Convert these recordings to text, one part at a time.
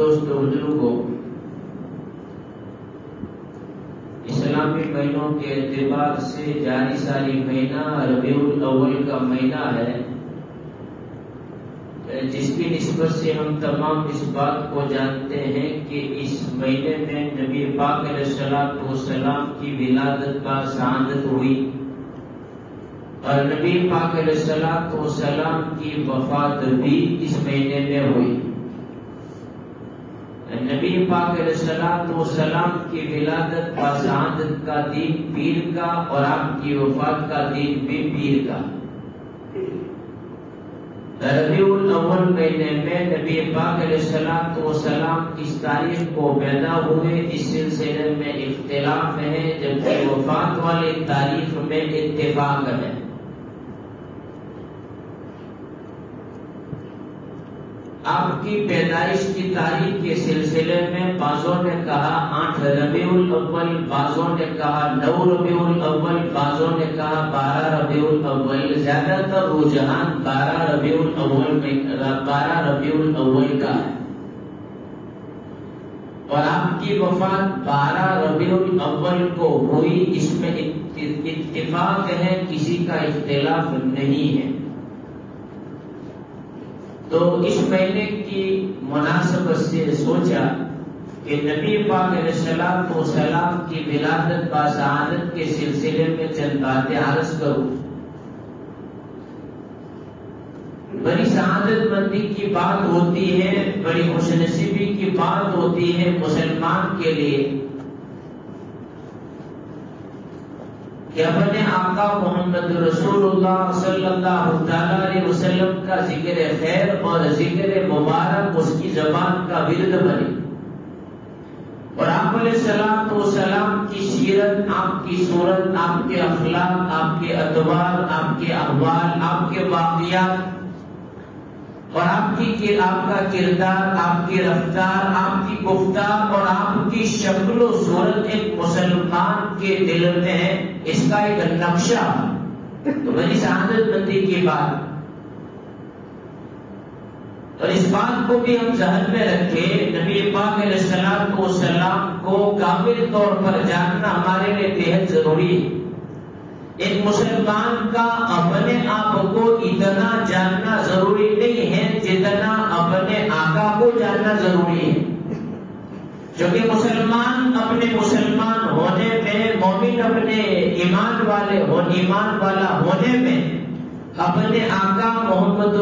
दोस्त बुज़ुर्गों इस्लामी महीनों के एतबार से जारी सारी महीना, रबीउल अव्वल का महीना है जिसकी निस्बत से हम तमाम इस बात को जानते हैं कि इस महीने में नबी पाक सलाम की विलादत का शहादत हुई। और नबी पाक सलाम की वफात भी इस महीने में हुई। नबी पाक सलाम की विलादत का शहादत का दिन पीर का और आपकी वफात का दिन भी पीर का। अव्वल महीने में नबी पाक सलाम किस तारीख को पैदा हुए। इस सिलसिले में इख्तिलाफ है, जबकि वफात वाली तारीख में इतफाक है। आपकी पैदाइश की तारीख के सिलसिले में बाजों ने कहा, आठ रबीउल अव्वल, बाजों ने कहा, नौ रबी रबीउल अव्वल, बाजों ने कहा, बारह रबीउल अव्वल। ज़्यादातर रुझान बारह रबीउल अव्वल में, बारह रबीउल अव्वल का है। और आपकी वफात बारह रबीउल अव्वल को हुई, इसमें इत्तेफाक है, किसी का इख्तिलाफ नहीं है। तो इस महीने की मुनासबत से सोचा कि नबी पाक सलाम की विलादत बा शहादत के सिलसिले में चंद बातें आरज करूँ। बड़ी शहादत मंदी की बात होती है, बड़ी खुशनसीबी की बात होती है मुसलमान के लिए। कि अपने आका मोहम्मद वसल्लम का ज़िक्र खैर और ज़िक्र मुबारक उसकी जबान का विरद बने। और आप सलाम तो सलाम की सीरत, आपकी सूरत, आपके अखलाक, आपके अतवार आपके अखबार आपके वाकियात और आपकी आपका किरदार, आपकी रफ्तार, आपकी गुफ्तार और आपकी शक्ल सूरत एक मुसलमान के दिल में है। इसका एक नक्शा तो बड़ी शहादत बंदी की बात और इस बात को भी हम जहन में रखे, नबी पाक सलाम को सलाम को काबिल तौर पर जानना हमारे लिए बेहद ज़रूरी है। एक मुसलमान का अपने आप को इतना जानना ज़रूरी नहीं है जितना अपने आका को जानना ज़रूरी है। क्योंकि मुसलमान अपने मुसलमान होने में, मोमिन अपने ईमान वाले हो, ईमान वाला होने में अपने आका मोहम्मद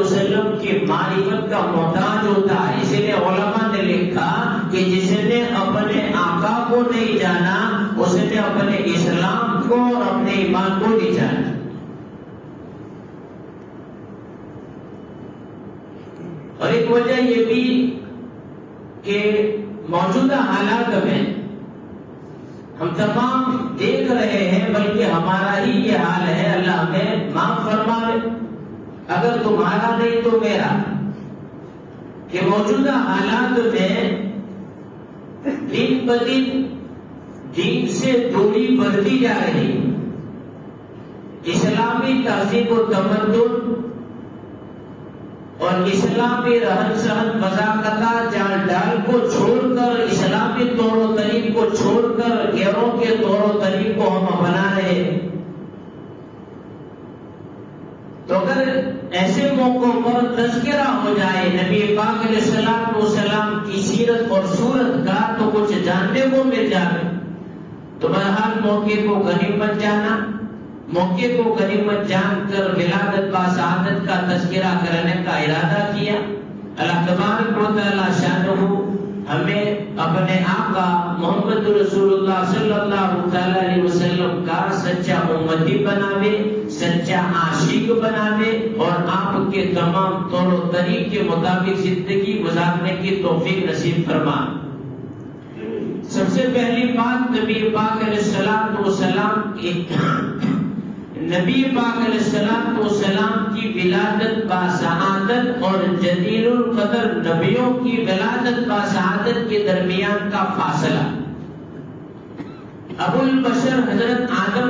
वसल्लम की मारिफत का मोहताज होता है। इसीलिए उलमा ने लिखा कि जिसने अपने आका को नहीं जाना, उसने अपने इस्लाम को और अपने ईमान को नहीं जाना। और एक वजह यह भी मौजूदा हालात में हम तमाम देख रहे हैं, बल्कि हमारा ही ये हाल है, अल्लाह हमें माफ़ फरमावे अगर तुम्हारा नहीं तो मेरा। कि मौजूदा हालात में दिन ब दिन दीन से दूरी बढ़ती जा रही। इस्लामी तहजीब व तमद्दुन और इस्लामी रहन सहन, मजाकता, जाल डाल को छोड़कर, इस्लामी तौर तरीक को छोड़कर, गैरों के तौर तरीक को हम अपना रहे तो अगर ऐसे मौकों पर तस्करा हो जाए, नबी पाक सलाम की सीरत और सूरत का तो कुछ जानने को मिल जाए। तो बहरहाल मौके को गनीमत जाना। मौके को गनीमत जानकर विलादत बा शहादत का, तस्करा करने का इरादा किया। अल्लाह तबारक शाह हमें अपने आका मोहम्मद रसूलुल्लाह सल्लल्लाहु अलैहि वसल्लम का सच्चा उम्मती बनावे, सच्चा आशिक बनावे और आपके तमाम तौर तरीक के मुताबिक ज़िंदगी गुजारने की तौफीक नसीब फरमा। सबसे पहली बात नबी पाक सलाम की नबी पाक सलाम की विलादत बाशहादत और जदीरुल कदर नबियों की विलादत बाशहादत के दरमियान का फासला। अबुल बशर हज़रत आदम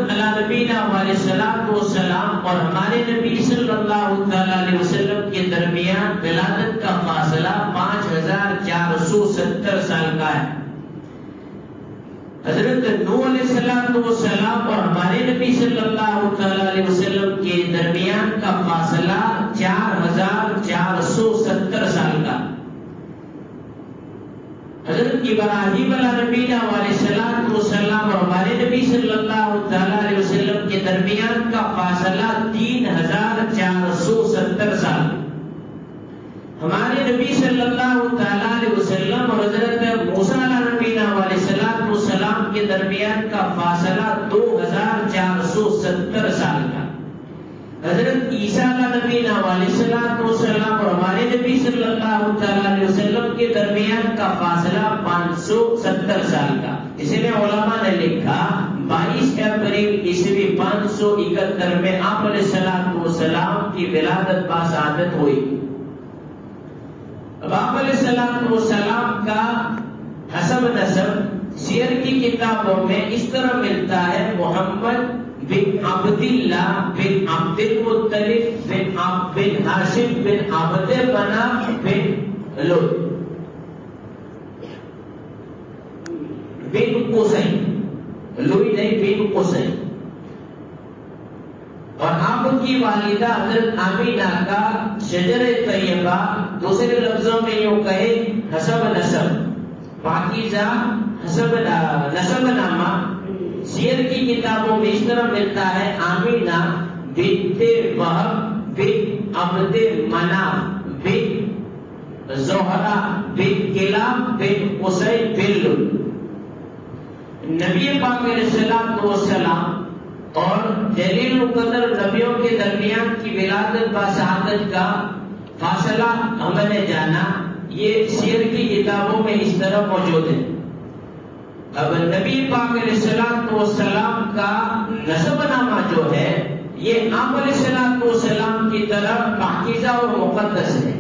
सलाम और हमारे नबी सल्लल्लाहु अलैहि वसल्लम के दरमियान विलादत का फासला पाँच हज़ार चार सौ सत्तर साल का है। हज़रत सलाम और हमारे नबी सल्लल्लाहु अलैहि वसल्लम के दरमियान का फासला चार हज़ार चार सौ सत्तर साल का। हज़रत इब्राहिम सलाम और हमारे नबी सल्लल्लाहु अलैहि वसल्लम के दरमियान का फासला तीन हज़ार चार सौ सत्तर साल। हमारे नबी सल्लल्लाहु अलैहि वसल्लम और हज़रत दरमियान का फासला दो हज़ार चार सौ सत्तर साल का। हज़रत ईसा का नबी सलाम और हमारे नबी सल्लल्लाहु अलैहि वसल्लम के दरमियान का फासला पाँच सौ सत्तर साल का। इसलिए ओलमा ने लिखा, बाईस अप्रैल ईस्वी पाँच सौ इकहत्तर में आप सलाम की विलादत बासादत हुई। अब आप सलाम का हसब नसब शेर की किताबों में इस तरह मिलता है, मोहम्मद बिन अब्दुल्ला बिन अब्दुल मुत्तलिफ बिन बिन हाशिम बिन अब्द बना बिन लो बिन कुसैन लुई नहीं, बिन कुसैन और आपकी वालिदा हज़रत आमीना का शजर तैयबा, दूसरे लफ्जों में यूँ कहे हसब नसब पाकिजा नसबनामा। शेर की किताबों में इस तरह मिलता है, आमीना बिनते वहब बिन अब्दे मना बिन जोहरा बिन किला बिन उसै बिन नबी पाक सलाम और जलील कदर नबियों के दरमियान की विलादत शहादत का फासला हमने जाना। ये शेर की किताबों में इस तरह मौजूद है। अब नबी पाक सलाम का नसबनामा जो है, ये आप सलाम की तरह पाकिजा और मुकदस है।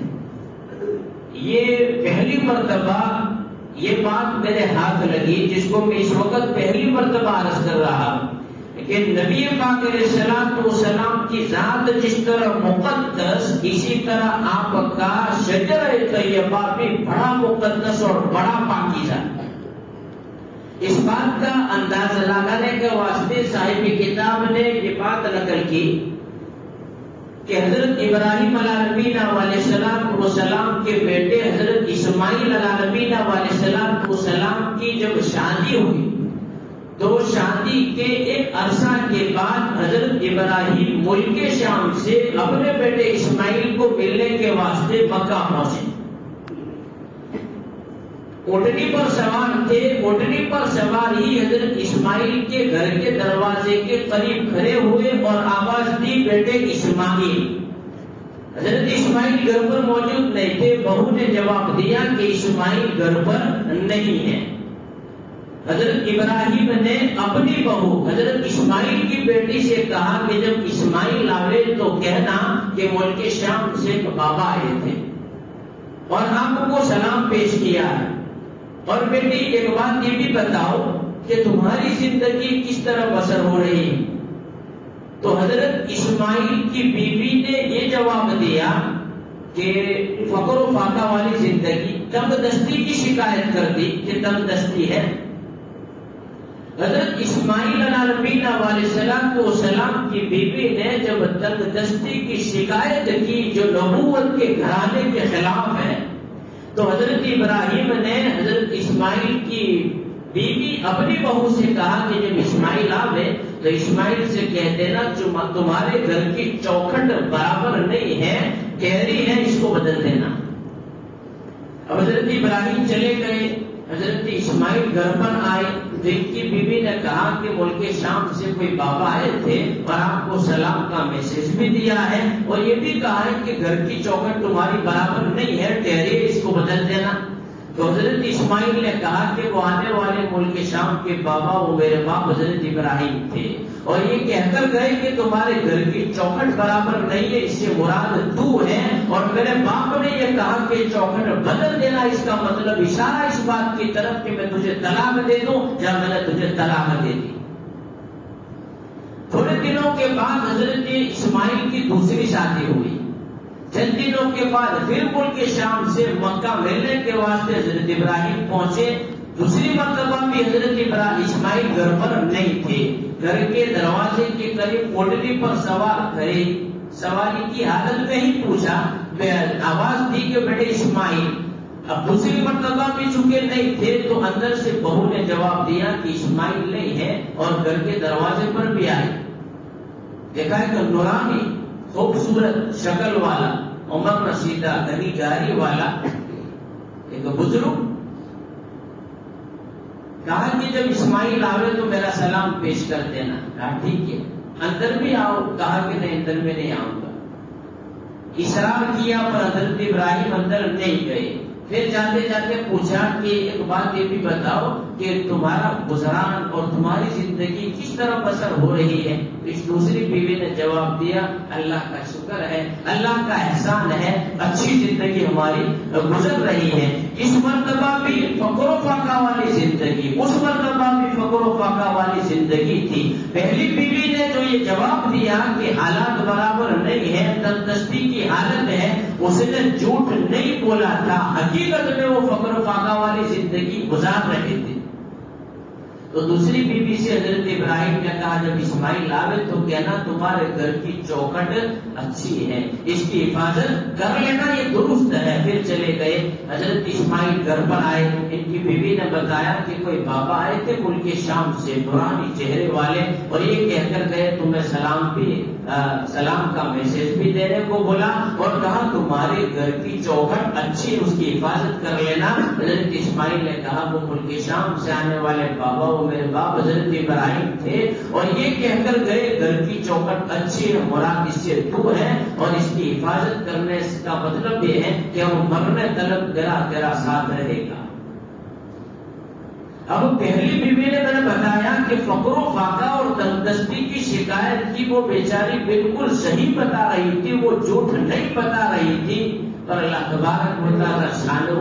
ये पहली मरतबा, ये बात मेरे हाथ लगी, जिसको मैं इस वक्त पहली मरतबा अर्ज़ कर रहा कि नबी पाक सलाम की जात जिस तरह मुकदस इसी तरह आपका शजर तैयबा भी बड़ा मुकदस और बड़ा पाकिजा। इस बात का अंदाज़ा लगाने के वास्ते साहिब किताब ने ये बात नकल की कि हज़रत इब्राहिम नबीना वाले सलाम सलाम के बेटे हज़रत इस्माइल सलाम सलाम की जब शादी हुई तो शादी के एक अरसा के बाद हज़रत इब्राहिम मुल्क शाम से अपने बेटे इस्माइल को मिलने के वास्ते मक्का पहुँचे। ओटनी पर सवार थे, ओटनी पर सवार ही हज़रत इस्माइल के घर के दरवाजे के करीब खड़े हुए और आवाज़ दी, बेटे इस्माइल। हज़रत इस्माइल घर पर मौजूद नहीं थे। बहू ने जवाब दिया कि इस्माइल घर पर नहीं है। हज़रत इब्राहिम ने अपनी बहू, हज़रत इस्माइल की बेटी से कहा कि जब इस्माइल आवे तो कहना कि मुल्क शाम से बाबा आए थे। और आपको सलाम पेश किया है। और बेटी, एक बात ये भी बताओ कि तुम्हारी ज़िंदगी किस तरह बसर हो रही तो हज़रत इस्माइल की बीवी ने ये जवाब दिया कि फकर फाका वाली ज़िंदगी तंग दस्ती की शिकायत कर दी कि तंग दस्ती है। हज़रत इस्माइल वाले सलाम को सलाम की बीवी ने जब दस्ती की शिकायत की, जो नबूवत के घराने के खिलाफ है तो हज़रत इब्राहिम ने हज़रत इस्माइल की बीवी अपनी बहू से कहा कि जब इस्माइल आवे तो इस्माइल से कह देना तुम्हारे घर की चौखंड बराबर नहीं है, गहरी है, इसको बदल देना। अब हज़रत इब्राहिम चले गए। हज़रत इस्माइल घर पर आए। तो इनकी बीवी ने कहा कि मुल्क शाम से कोई बाबा आए थे और आपको सलाम का मैसेज भी दिया है। और ये भी कहा है कि घर की चौखट तुम्हारी बराबर नहीं है, ठहरे इसको बदल देना। तो हज़रत इस्माइल ने कहा कि वो आने वाले मुल्क शाम के बाबा वो मेरे बाप हज़रत इब्राहिम थे। और ये कहकर गए कि तुम्हारे घर की चौखट बराबर नहीं है, इससे मुराद तू है। और मेरे बाप ने ये कहा कि चौखट बदल देना इसका मतलब इशारा इस बात की तरफ़ कि मैं तुझे तलाक दे दूँ, या मैंने तुझे तलाक दे दी। थोड़े दिनों के बाद हज़रत इस्माइल की दूसरी शादी हुई। चंद दिनों के बाद फिर मुल्क शाम से मक्का मिलने के वास्ते हज़रत इब्राहिम पहुँचे। दूसरी मरतबा भी हज़रत इब्राहिम इस्माइल घर पर नहीं थे। घर के दरवाजे के करीब कोटली पर सवार करे सवारी की हालत में ही पूछा आवाज़ दी कि बेटे इस्माइल, अब दूसरी मरतबा भी चुके नहीं थे तो अंदर से बहू ने जवाब दिया कि इस्माइल नहीं है और घर के दरवाजे पर भी आए। देखा है तो नूरानी खूबसूरत शक्ल वाला, उमर रशीदा घनी गारी वाला, एक बुज़ुर्ग कहा कि जब इस्माइल आवे तो मेरा सलाम पेश कर देना। कहा, ठीक है। अंदर भी आओ। कहा कि नहीं, अंदर में नहीं आऊँगा। इसरार किया पर हज़रत इब्राहिम अंदर नहीं गए। फिर जाते जाते पूछा कि एक बात ये भी बताओ कि तुम्हारा गुजरान और तुम्हारी ज़िंदगी किस तरह बसर हो रही है? इस दूसरी बीवी ने जवाब दिया, अल्लाह का शुक्र है, अल्लाह का एहसान है, अच्छी ज़िंदगी हमारी गुजर रही है। इस मरतबा भी फकरो फाका वाली ज़िंदगी, उस मरतबा भी फकरो फाका वाली ज़िंदगी थी। पहली बीवी ने जो ये जवाब दिया कि हालात बराबर नहीं है तंदस्ती की हालत है, उसने झूठ नहीं बोला था। हकीकत में वो फकर फाका वाली ज़िंदगी गुजार रहे तो दूसरी बीबी से हज़रत इब्राहिम ने कहा जब इस्माइल आवे तो कहना तुम्हारे घर की चौखट अच्छी है इसकी हिफाजत कर लेना ये दुरुस्त है। फिर चले गए। हज़रत इस्माइल घर पर आए। इनकी बीबी ने बताया कि कोई बाबा आए थे मुल्क शाम से पुरानी चेहरे वाले और ये कहकर गए तुम्हें सलाम भी आ, सलाम का मैसेज भी देने को बोला और कहा तुम्हारे घर की चौखट अच्छी उसकी हिफाजत कर लेना। इस्माइल ने कहा वो मुल्क शाम से आने वाले बाबा वो मेरे बाप हज़रत इब्राहिम थे और ये कहकर गए, घर की चौखट अच्छी है, मुराद इससे दूर है और इसकी हिफाजत करने का मतलब ये है कि हम मरने तलब तेरा तेरा साथ रहेगा. अब पहली बीवी ने मैंने बताया कि फकरो, फाका और तंदस्ती की शिकायत की वो बेचारी बिल्कुल सही बता रही थी, वो झूठ नहीं बता रही थी। पर अल्लाह तबारक मुताला शानू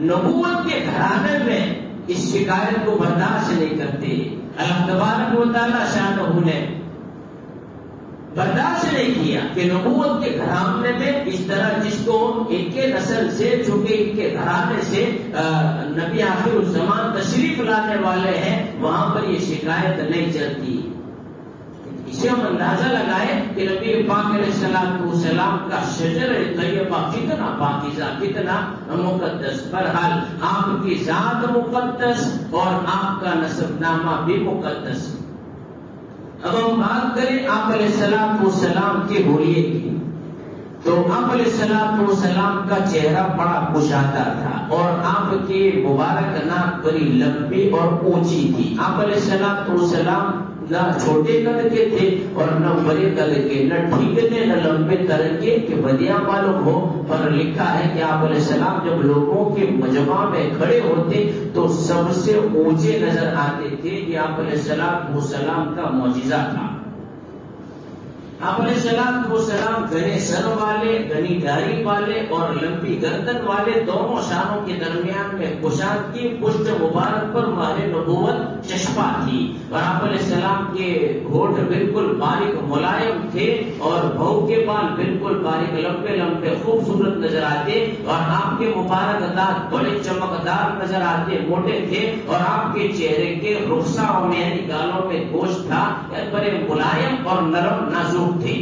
नबूवत के घराने में इस शिकायत को बर्दाश्त नहीं करते। अल्लाह तबारक मुताला शानू ने बर्दाश्त नहीं किया कि नबूवत के घराने में इस तरह जिसको इनके नस्ल से, चूँकि इनके घराने से नबी आखिर जमान तशरीफ़ लाने वाले हैं, वहाँ पर ये शिकायत नहीं चलती। इसे हम अंदाज़ा लगाए कि नबी पाक सलाम का शजर तैयबा कितना पाकिजा, कितना मुकद्दस। बहरहाल, आपकी जात मुकद्दस और आपका नसबनामा भी मुकदस अब हम बात करें आप सलाम सलाम के होलिये की। तो आप सलाम का चेहरा बड़ा कुशाता था और आपके मुबारक नाक बड़ी लंबी और ऊँची थी। आप सलाम न छोटे कद के थे और न बड़े कद के, न ठीक थे, न लंबे कद के कि बदिया मालूम हो। पर लिखा है कि आप सलाम जब लोगों के मजमा में खड़े होते तो सबसे ऊँचे नज़र आते थे कि आप सलाम सलाम का मौजिजा था। आप सलाम को सलाम घने सर वाले घनी दाढ़ी वाले और लंबी गर्दन वाले दोनों शानों के दरमियान में कुशाद की पुष्ट मुबारक पर मारे नबूवत चश्मा थी। और सलाम के होठ बिल्कुल बारीक मुलायम थे और भव के बाल बिल्कुल बारीक, लंबे लंबे, खूबसूरत नज़र आते और आपके मुबारक दांत बड़े चमकदार नज़र आते, मोटे थे और आपके चेहरे के रुखसाओं में, यानी गालों में गोश्त था बड़े मुलायम और नरम, नाजुक थे।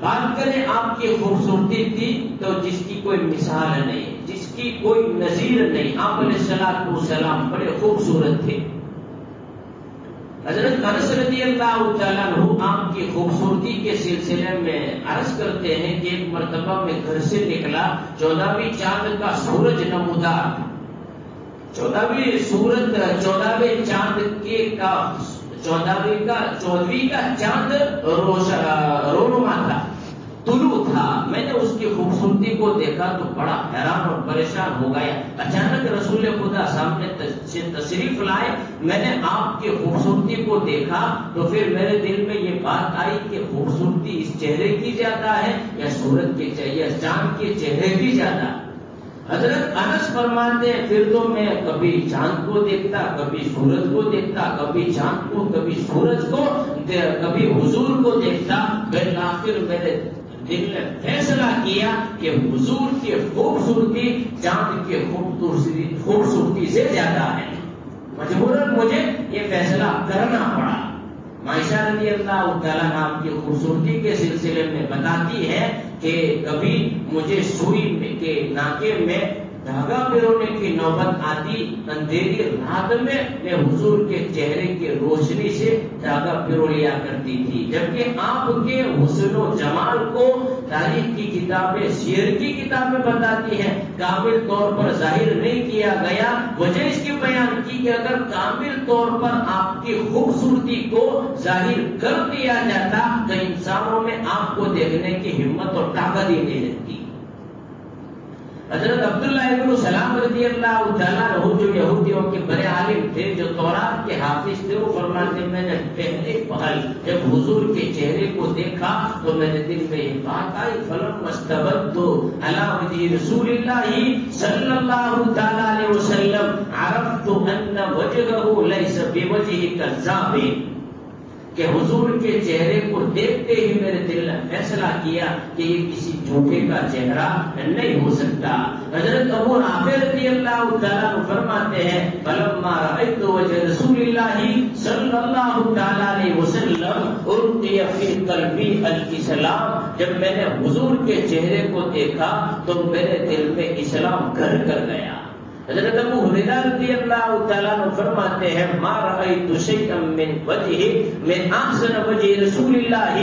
बात करें आपकी खूबसूरती थी तो जिसकी कोई मिसाल नहीं। जिसकी कोई नजीर नहीं। आप सलाम बड़े खूबसूरत थे। हज़रत अनस रज़ी अल्लाह आपकी खूबसूरती के सिलसिले में अर्ज़ करते हैं कि एक मरतबा में घर से निकला। चौदहवीं चाँद का सूरज नमूदार चौदहवीं सूरज चौदहवें चाँद के का, चौदहवीं का चौदहवीं का चाँद रोनुमा था। तुलू था। मैंने उसकी खूबसूरती को देखा तो बड़ा हैरान और परेशान हो गया। अचानक रसूल खुदा सामने तशरीफ़ लाए। मैंने आपकी खूबसूरती को देखा तो फिर मेरे दिल में ये बात आई कि खूबसूरती इस चेहरे की ज़्यादा है या सूरज के या चाँद के चेहरे की ज़्यादा? हज़रत अनस फरमाते हैं, फिर तो मैं कभी चाँद को देखता, कभी सूरज को देखता, कभी चाँद को, कभी सूरज को कभी हुजूर को देखता। फिर आखिर मेरे दिल ने फैसला किया कि हुजूर की खूबसूरती चाँद की खूबसूरती खूबसूरती से ज़्यादा है। मजबूरन मुझे ये फैसला करना पड़ा। मायशा रली अल्लाह नाम की खूबसूरती के सिलसिले में बताती है कि कभी मुझे सुई के नाके में धागा पिरोने की नौबत आती, अंधेरी रात में मैं हुजूर के चेहरे की रोशनी से धागा पिरो लिया करती थी। जबकि आपके हुसन जमाल को तारीख की किताबें, शेर की किताबें बताती हैं। काबिल तौर पर ज़ाहिर नहीं किया गया। वजह इसकी बयान की कि अगर काबिल तौर पर आपकी खूबसूरती को ज़ाहिर कर दिया जाता तो इंसानों में आपको देखने की हिम्मत और ताकत ही नहीं रहती। हज़रत अब्दुल्ला इब्न सलाम रज़ी अल्लाह जो यहूदियों के बड़े आलिम थे, जो तौरात के हाफिज थे, वो फरमाते, मैंने पहले पहल, जब हुजूर के चेहरे को देखा तो मेरे दिल में ये बात आई, फलम मस्तबद्दु अला वजी रसूलिल्लाह सल्लल्लाहु वसल्लम, अरफ्तु अन्न वजहहु लैसा बिवजहि कज़ाबी कि हुजूर के चेहरे को देखते ही मेरे दिल ने फैसला किया कि ये किसी झूठे का चेहरा नहीं हो सकता। हज़रत अबू नाफिर रज़ी अल्लाह तआला फरमाते हैं, फलम्मा रायतु वजह रसूलिल्लाह सल्लल्लाहु तआला अलैहि वसल्लम उल्किया फ़ी कल्बी अल इस्लाम जब मैंने हुजूर के चेहरे को देखा तो मेरे दिल में इस्लाम घर कर गया। हज़रत अबू हुरैरा रज़ी अल्लाह तआला ने फरमाते हैं, मा रअयतु शैअन मिन वजहि मिन अहसन वजहि रसूलिल्लाह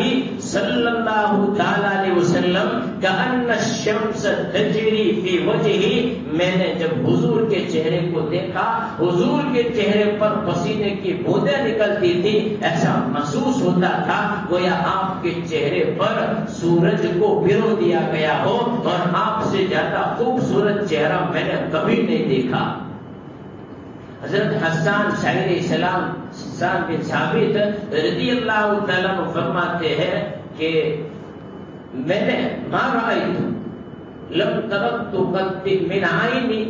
सल्लल्लाहु तआला अलैहि वसल्लम कअन्न शम्स तजरी फ़ी वजहि मैंने जब हुजूर के चेहरे को देखा, हुजूर के चेहरे पर पसीने की बूंदें निकलती थी, ऐसा महसूस होता था, गोया आपके चेहरे पर सूरज को बिरो दिया गया हो, और आपसे ज़्यादा खूबसूरत चेहरा मैंने कभी नहीं देखा। हज़रत हसान शाहिर इस्लाम हसान बिन साबित रज़ी अल्लाह फरमाते हैं कि मैंने मारा लम तरक तो मिन आईनी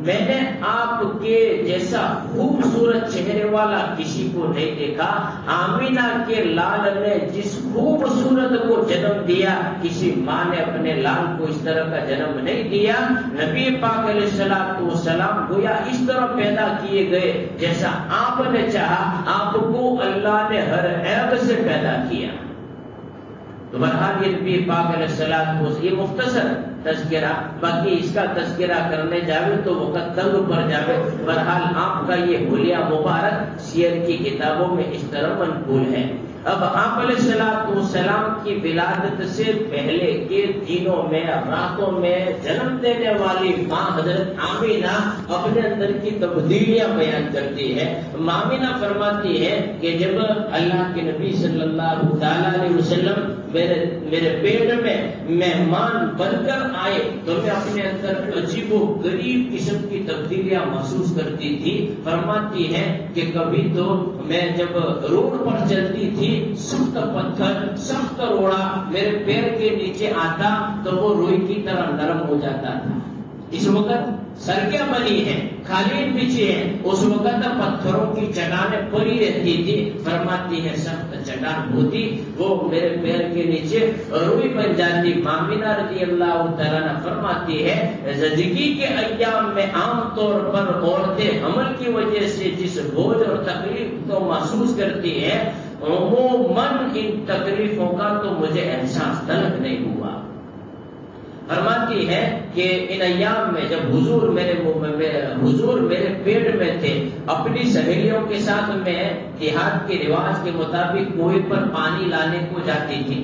मैंने आपके जैसा खूबसूरत चेहरे वाला किसी को नहीं देखा। आमीना के लाल ने जिस खूबसूरत को जन्म दिया, किसी माँ ने अपने लाल को इस तरह का जन्म नहीं दिया। नबी पाक सलाम गोया इस तरह पैदा किए गए, जैसा आपने चाहा, आपको अल्लाह ने हर ऐब से पैदा किया। तो बहरहाल ये नबी पाक सलाम ये मुख्तसर तस्करा, बाकी इसका तस्करा करने जावे तो वक्त तंग पर जावे। बहरहाल आपका ये हुलिया मुबारक शेयर की किताबों में इस तरह मनकूल है। अब आप सलाम की विलादत से पहले के दिनों में, रातों में जन्म देने वाली माँ हज़रत आमीना अपने अंदर की तब्दीलियाँ बयान करती है। मामीना फरमाती है कि जब अल्लाह के नबी सल्लल्लाहु अलैहि वसल्लम मेरे मेरे पेट में मेहमान बनकर आए तो मैं अपने अंदर अजीब गरीब किस्म की तब्दीलियाँ महसूस करती थी। फरमाती है कि कभी तो मैं जब रोड पर चलती थी सख्त पत्थर, सख्त रोड़ा मेरे पैर के नीचे आता तो वो रोई की तरह नरम हो जाता था। इस वक्त सरकिया बनी है। कालीन बिछी है। उस वक्त पत्थरों की चटाने पड़ी रहती थी। फरमाती है, सख्त चटान होती। वो मेरे पैर के नीचे रुई बन जाती। मामिना रज़ी अल्लाह तला फरमाती है ज़िंदगी के अयाम में आमतौर पर औरतें अमल की वजह से जिस बोझ और तकलीफ़ को महसूस करती है, वो मन इन तकलीफों का तो मुझे एहसास तलक नहीं हुआ। फरमाती है कि इन अयाम में जब हुजूर मेरे हुजूर मेरे पेट में थे, अपनी सहेलियों के साथ मैं देहात के रिवाज के मुताबिक कुएँ पर पानी लाने को जाती थी।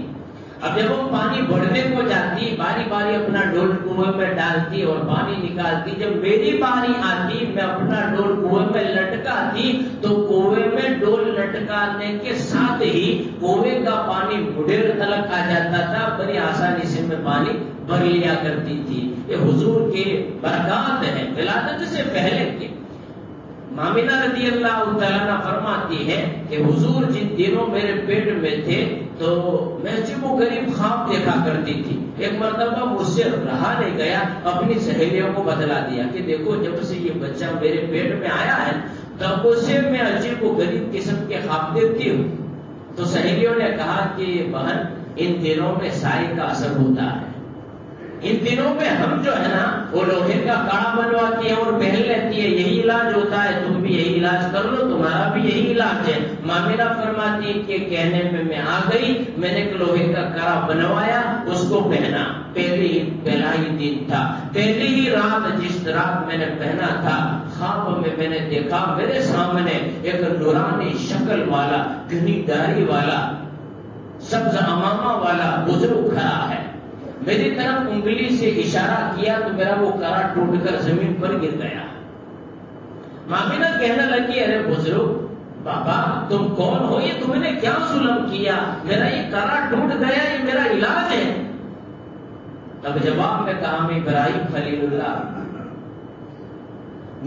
अब जब वो पानी बढ़ने को जाती बारी बारी अपना डोल कुएँ में डालती और पानी निकालती, जब मेरी बारी आती, मैं अपना डोल कुएँ में लटकाती तो कुएँ में डोल लटकाने के साथ ही कुएँ का पानी मुडेर तलक आ जाता था, बड़ी आसानी से मैं पानी भर लिया करती थी। ये हुजूर के बरकत है, विलादत से पहले के। मामिना रदी अल्लाह तला फरमाती है कि हुजूर जिन दिनों मेरे पेट में थे तो मैं वो गरीब खाब देखा करती थी। एक मरतबा मुझसे रहा नहीं गया, अपनी सहेलियों को बतला दिया कि देखो, जब से ये बच्चा मेरे पेट में आया है, तब उसे मैं अजीब को गरीब किस्म के खाब देखती हूँ। तो सहेलियों ने कहा कि बहन, इन दिनों में साय का असर होता है। इन दिनों में हम जो है ना, वो लोहे का काड़ा बनवाती है और पहन लेती है, यही इलाज होता है, तुम भी यही इलाज कर लो, तुम्हारा भी यही इलाज है। मामिला फरमाती के कहने में मैं आ गई, मैंने एक लोहे का काड़ा बनवाया, उसको पहना। पहले ही पहला ही दिन था। पहली ही रात जिस रात मैंने पहना था खाब में मैंने देखा, मेरे सामने एक नूरानी शक्ल वाला घनी वाला, सब्ज अमामा वाला बुज़ुर्ग खड़ा है। मेरी तरफ़ उंगली से इशारा किया तो मेरा वो करा टूटकर ज़मीन पर गिर गया। मामिना कहने लगी, अरे बुज़ुर्ग, बाबा, तुम कौन हो? ये तुमने क्या जुलम किया? मेरा ये करा टूट गया, ये मेरा इलाज है। तब जवाब में कहा, मैं इब्राहिम खलीलुल्लाह।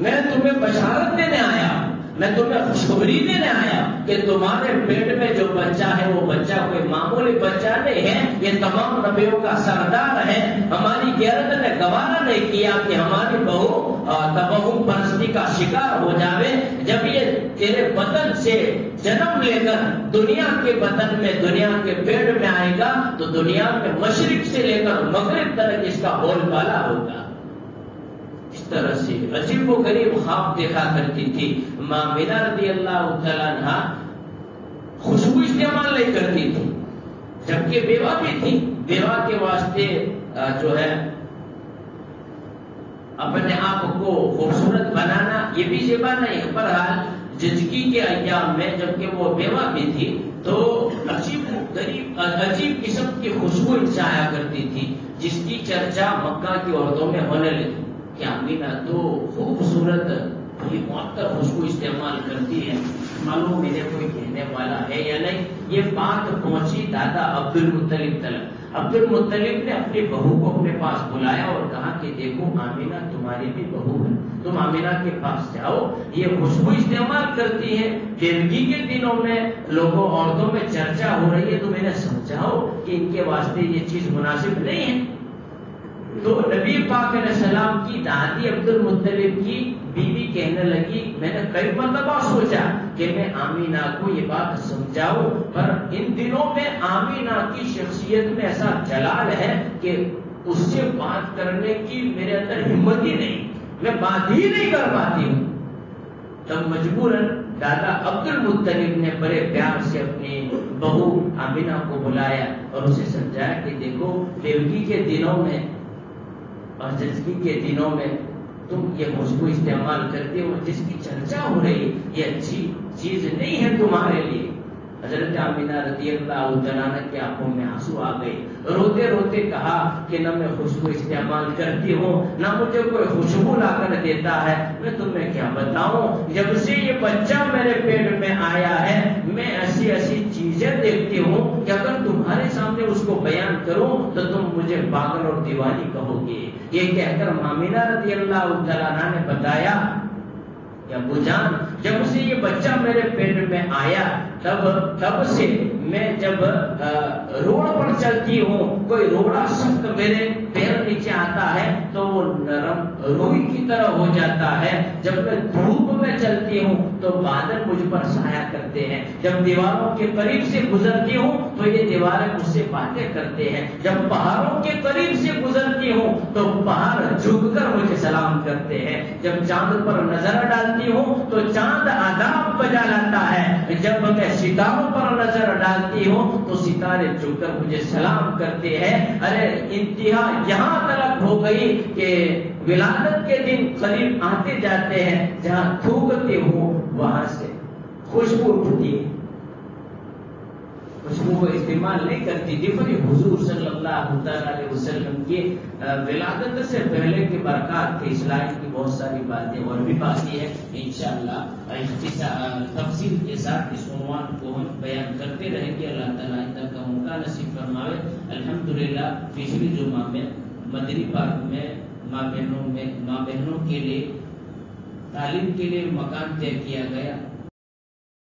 मैं तुम्हें बशारत देने आया मैं तुम्हें खुशखबरी देने आया कि तुम्हारे पेट में जो बच्चा है, वो बच्चा कोई मामूली बच्चा नहीं है। ये तमाम नबियों का सरदार है। हमारी गैरत ने गवारा नहीं किया कि हमारी बहू तबहू परस्ती का शिकार हो जावे। जब ये तेरे बदन से जन्म लेकर दुनिया के बदन में, दुनिया के पेट में आएगा तो दुनिया में मशरक से लेकर मगरब तक इसका बोलबाला होगा। तरह से। अजीब गरीब खाब देखा करती थी। माँ मीना रदी अल्लाह खुशबू इस्तेमाल नहीं करती थी। जबकि बेवा भी थी। बेवा के वास्ते जो है, अपने आप को खूबसूरत बनाना, ये भी जेबा नहीं। पर हाल ज़िंदगी के अयाम में जबकि वो बेवा भी थी तो अजीब, गरीब अजीब किस्म की खुशबू इनसे आया करती थी, जिसकी चर्चा मक्का की औरतों में होने लगी। कि अमीना तो खूबसूरत ये मुअत्तर खुशबू इस्तेमाल करती है। मालूम मेरे कोई कहने वाला है या नहीं? ये बात पहुँची दादा अब्दुल मुत्तलिब तलक अब्दुल मुत्तलिब ने अपनी बहू को अपने पास बुलाया और कहा कि देखो, आमीना तुम्हारी भी बहू है। तुम आमीना के पास जाओ। ये खुशबू इस्तेमाल करती है। ज़िंदगी के दिनों में लोगों, औरतों में चर्चा हो रही है तो मैंने समझाओ कि इनके वास्ते ये चीज़ मुनासिब नहीं है। तो नबी पाक सलाम की दादी अब्दुल मुत्तलिब की बीवी कहने लगी, मैंने कई मरतबा सोचा कि मैं आमीना को ये बात समझाऊं, पर इन दिनों में आमीना की शख्सियत में ऐसा जलाल है कि उससे बात करने की मेरे अंदर हिम्मत ही नहीं, मैं बात ही नहीं कर पाती हूँ। तब मजबूरन दादा अब्दुल मुत्तलिब ने बड़े प्यार से अपनी बहू आमीना को बुलाया और उसे समझाया कि देखो देवगी के दिनों में ज़िंदगी के दिनों में तुम ये खुशबू इस्तेमाल करते हो, जिसकी चर्चा हो रही, ये अच्छी चीज़ नहीं है तुम्हारे लिए। हज़रत आमिना रदी अल्लाह की आँखों में आँसू आ गए। रोते रोते कहा कि न मैं खुशबू इस्तेमाल करती हूँ, न मुझे कोई खुशबू लाकर देता है। मैं तुम्हें क्या बताऊँ? जब से ये बच्चा मेरे पेट में आया है मैं ऐसी ऐसी चीज़ें देखती हूँ कि अगर तुम्हारे सामने उसको बयान करूँ तो तुम मुझे पागल और दीवानी कहोगे। ये कहकर मामिना रदी अल्लाह ने बताया, या जब से ये बच्चा मेरे पेट में आया, तब तब से मैं जब रोड पर चलती हूँ, कोई रोड़ा सख्त मेरे पैर नीचे आता है तो वो नरम रुई की तरह हो जाता है। जब मैं धूप में चलती हूँ तो बादल मुझ पर साया करते हैं। जब दीवारों के करीब से गुजरती हूँ तो ये दीवारें मुझसे बातें करते हैं। जब पहाड़ों के करीब से गुजरती हूँ तो पहाड़ झुककर मुझे सलाम करते हैं। जब चाँद पर नज़र डालती हूँ तो चाँद आदाब आता है जब मैं सितारों पर नज़र डालती हूँ तो सितारे झुककर मुझे सलाम करते हैं। अरे, इंतहा यहाँ तलब हो गई कि विलादत के दिन करीब आते जाते हैं, जहाँ थूकते हो, वहाँ से खुशबू उठती है। खुशबू को इस्तेमाल नहीं करती। पर हुजूर सल्लल्लाहु अलैहि वसल्लम की विलादत से पहले की बरकत थी। इस्लाम की बहुत सारी बातें और भी बाकी है इंशाल्लाह तफसील के साथ इस उन्वान को हम बयान करते रहेंगे। अल्लाह ताला इन का मौका नसीब फरमावे। अल्हम्दुलिल्लाह, पिछली जुमा में मदरी पार्क में, माँ बहनों में, माँ बहनों के लिए, तालीम के लिए मकान तय किया गया।